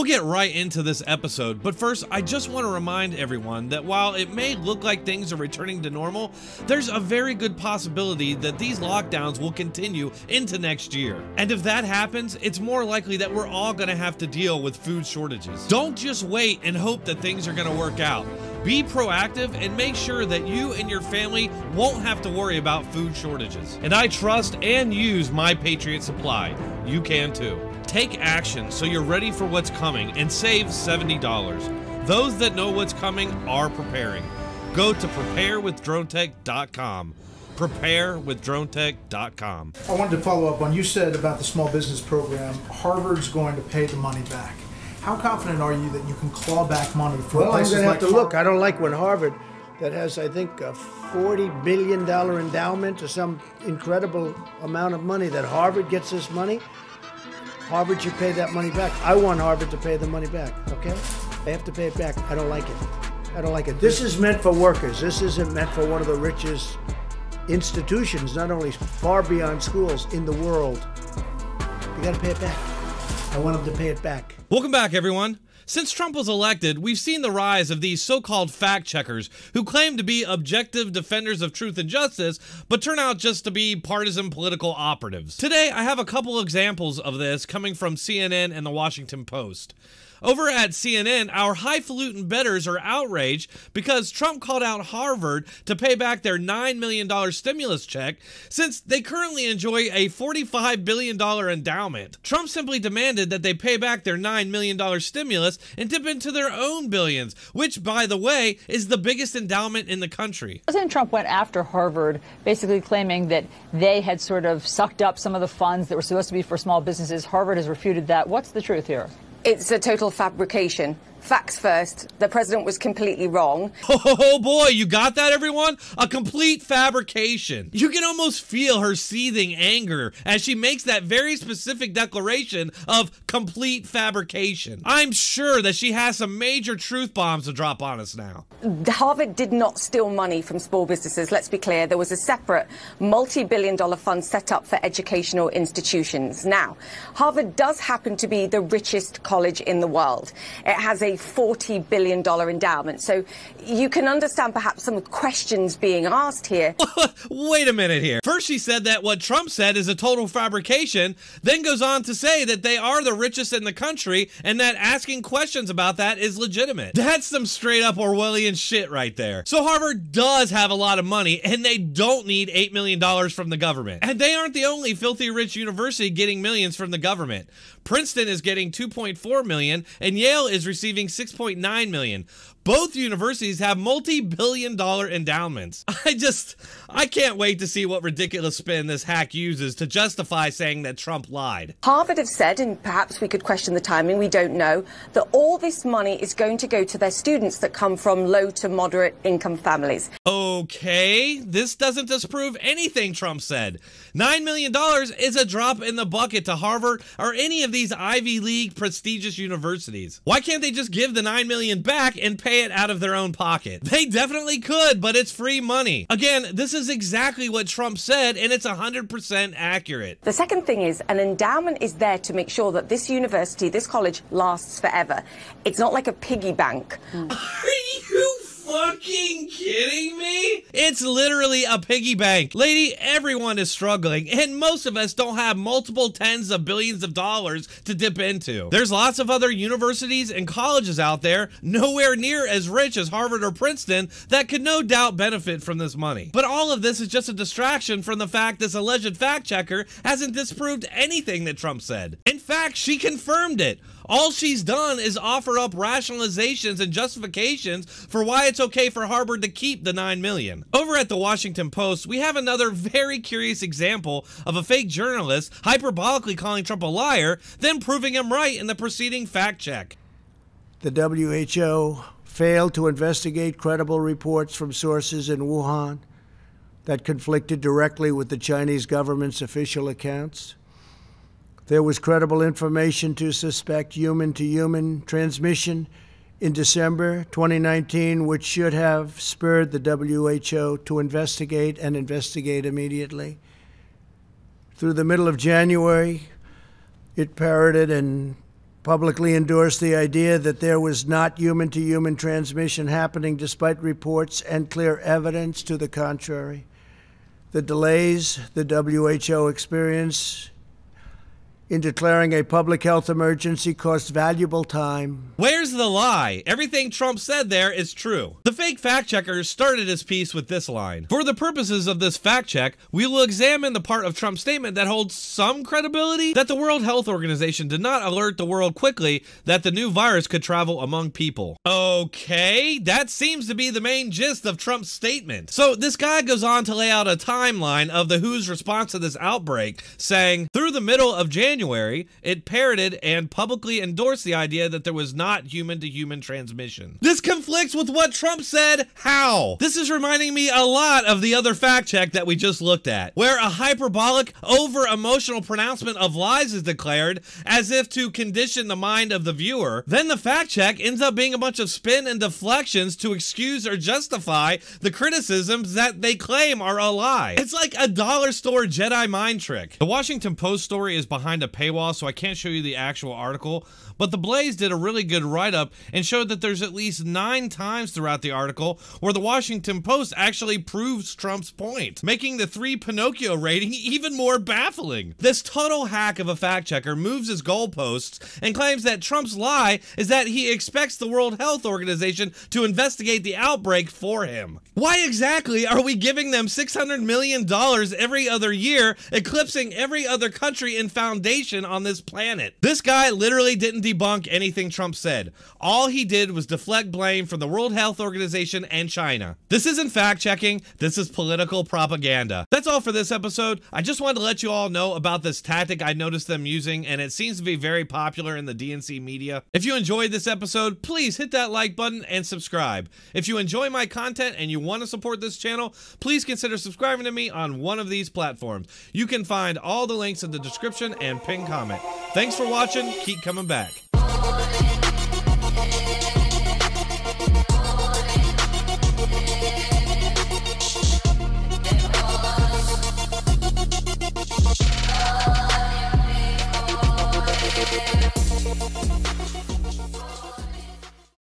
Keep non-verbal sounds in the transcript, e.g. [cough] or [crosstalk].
We'll get right into this episode, but first, I just want to remind everyone that while it may look like things are returning to normal, there's a very good possibility that these lockdowns will continue into next year. And if that happens, it's more likely that we're all going to have to deal with food shortages. Don't just wait and hope that things are going to work out. Be proactive and make sure that you and your family won't have to worry about food shortages. And I trust and use My Patriot Supply. You can too. Take action so you're ready for what's coming and save $70. Those that know what's coming are preparing. Go to preparewithdronetek.com. Preparewithdronetek.com. I wanted to follow up on you said about the small business program. Harvard's going to pay the money back. How confident are you that you can claw back money for Well, I'm going to have like to Harvard? look. I don't like when Harvard, that has, I think, a $40 billion endowment or some incredible amount of money, that Harvard gets this money. Harvard should pay that money back. I want Harvard to pay the money back, okay? They have to pay it back. I don't like it. I don't like it. This is meant for workers. This isn't meant for one of the richest institutions, not only far beyond schools, in the world. You got to pay it back. I want them to pay it back. Welcome back, everyone. Since Trump was elected, we've seen the rise of these so called fact checkers who claim to be objective defenders of truth and justice, but turn out just to be partisan political operatives. Today, I have a couple examples of this coming from CNN and the Washington Post. Over at CNN, our highfalutin betters are outraged because Trump called out Harvard to pay back their $9 million stimulus check since they currently enjoy a $45 billion endowment. Trump simply demanded that they pay back their $9 million stimulus and dip into their own billions, which, by the way, is the biggest endowment in the country. President Trump went after Harvard, basically claiming that they had sort of sucked up some of the funds that were supposed to be for small businesses. Harvard has refuted that. What's the truth here? It's a total fabrication. Facts first. The president was completely wrong. [laughs] Oh, oh, oh boy, you got that, everyone? A complete fabrication. You can almost feel her seething anger as she makes that very specific declaration of complete fabrication. I'm sure that she has some major truth bombs to drop on us now. Harvard did not steal money from small businesses. Let's be clear. There was a separate multi billion dollar fund set up for educational institutions. Now, Harvard does happen to be the richest college in the world. It has a $40 billion endowment. So you can understand perhaps some questions being asked here. [laughs] Wait a minute here. First, she said that what Trump said is a total fabrication, then goes on to say that they are the richest in the country and that asking questions about that is legitimate. That's some straight up Orwellian shit right there. So, Harvard does have a lot of money and they don't need $8 million from the government. And they aren't the only filthy rich university getting millions from the government. Princeton is getting 2.4 million and Yale is receiving 6.9 million. Both universities have multi-billion dollar endowments. [laughs] I just I can't wait to see what ridiculous spin this hack uses to justify saying that Trump lied. Harvard have said, and perhaps we could question the timing, we don't know, that all this money is going to go to their students that come from low to moderate income families. Okay, this doesn't disprove anything Trump said. $9 million is a drop in the bucket to Harvard or any of these Ivy League prestigious universities. Why can't they just give the 9 million back and pay it out of their own pocket? [laughs] They definitely could, but it's free money. Again, this is exactly what Trump said, and it's 100% accurate. The second thing is an endowment is there to make sure that this university, this college lasts forever. It's not like a piggy bank. [laughs] Are you fucking kidding me? It's literally a piggy bank. Lady, everyone is struggling, and most of us don't have multiple tens of billions of dollars to dip into. There's lots of other universities and colleges out there, nowhere near as rich as Harvard or Princeton, that could no doubt benefit from this money. But all of this is just a distraction from the fact this alleged fact checker hasn't disproved anything that Trump said. In fact, she confirmed it. All she's done is offer up rationalizations and justifications for why it's okay for Harvard to keep the 9 million. Over at the Washington Post, we have another [laughs] very curious example of a fake journalist hyperbolically calling Trump a liar, then proving him right in the preceding fact check. The WHO failed to investigate credible reports from sources in Wuhan that conflicted directly with the Chinese government's official accounts. There was credible information to suspect human to human transmission in December 2019, which should have spurred the WHO to investigate and investigate immediately. Through the middle of January, it parroted and publicly endorsed the idea that there was not human to human transmission happening despite reports and clear evidence to the contrary. The delays the WHO experienced in declaring a public health emergency cost valuable time. Where's the lie? Everything Trump said there is true. The fake fact checker started his piece with this line For the purposes of this fact check, we will examine the part of Trump's statement that holds some credibility that the World Health Organization did not alert the world quickly that the new virus could travel among people. Okay, that seems to be the main gist of Trump's statement. So this guy goes on to lay out a timeline of the WHO's response to this outbreak, saying, through the middle of January, January, it parroted and publicly endorsed the idea that there was not human to human transmission. This conflicts with what Trump said. How? This is reminding me a lot of the other fact check that we just looked at, where a hyperbolic, over emotional pronouncement of lies is declared as if to condition the mind of the viewer. Then the fact check ends up being a bunch of spin and deflections to excuse or justify the criticisms that they claim are a lie. It's like a dollar store Jedi mind trick. The Washington Post story is behind a paywall, so I can't show you the actual article. But The Blaze did a really good write up and showed that there's at least nine times throughout the article where the Washington Post actually proves Trump's point, making the three Pinocchio rating [laughs] even more baffling. This total hack of a fact checker moves his goalposts and claims that Trump's lie is that he expects the World Health Organization to investigate the outbreak for him. Why exactly are we giving them $600 million every other year, eclipsing every other country and foundation on this planet? This guy literally didn't debunk anything Trump said. All he did was deflect blame from the World Health Organization and China. This isn't fact checking, this is political propaganda. That's all for this episode. I just wanted to let you all know about this tactic I noticed them using, and it seems to be very popular in the DNC media. If you enjoyed this episode, please hit that like button and subscribe. If you enjoy my content and you want to support this channel, please consider subscribing to me on one of these platforms. You can find all the links in the description and pinned comment. Thanks for watching. Keep coming back.